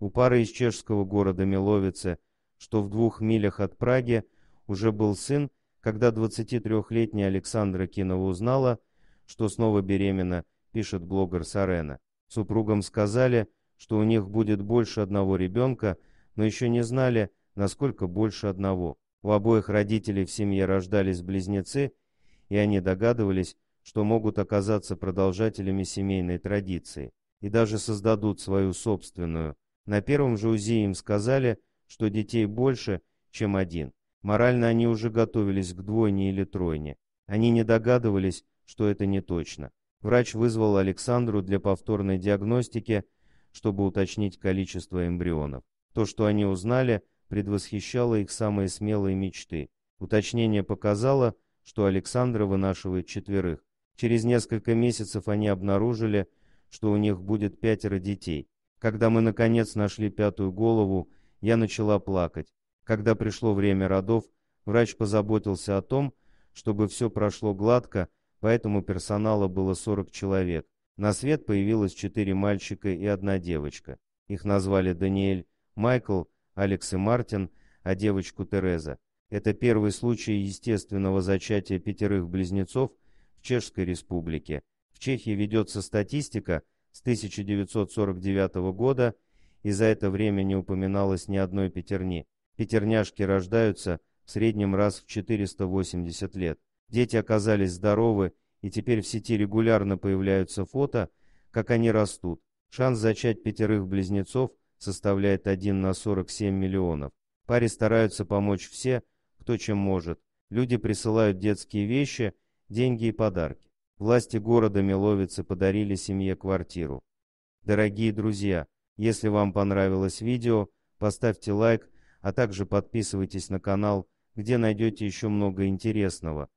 У пары из чешского города Миловице, что в двух милях от Праги, уже был сын, когда 23-летняя Александра Кинова узнала, что снова беременна, пишет блогер Сарена. Супругам сказали, что у них будет больше одного ребенка, но еще не знали, насколько больше одного. У обоих родителей в семье рождались близнецы, и они догадывались, что могут оказаться продолжателями семейной традиции и даже создадут свою собственную. На первом же УЗИ им сказали, что детей больше, чем один. Морально они уже готовились к двойне или тройне. Они не догадывались, что это не точно. Врач вызвал Александру для повторной диагностики, чтобы уточнить количество эмбрионов. То, что они узнали, предвосхищало их самые смелые мечты. Уточнение показало, что Александра вынашивает четверых. Через несколько месяцев они обнаружили, что у них будет пятеро детей. Когда мы наконец нашли пятую голову, я начала плакать. Когда пришло время родов, врач позаботился о том, чтобы все прошло гладко, поэтому персонала было 40 человек. На свет появилось четыре мальчика и одна девочка. Их назвали Даниэль, Майкл, Алекс и Мартин, а девочку Тереза. Это первый случай естественного зачатия пятерых близнецов в Чешской Республике. В Чехии ведется статистика с 1949 года, и за это время не упоминалось ни одной пятерни. Пятерняшки рождаются в среднем раз в 480 лет. Дети оказались здоровы, и теперь в сети регулярно появляются фото, как они растут. Шанс зачать пятерых близнецов составляет 1 на 47 миллионов. Паре стараются помочь все, кто чем может. Люди присылают детские вещи, деньги и подарки. Власти города Миловицы подарили семье квартиру. Дорогие друзья, если вам понравилось видео, поставьте лайк, а также подписывайтесь на канал, где найдете еще много интересного.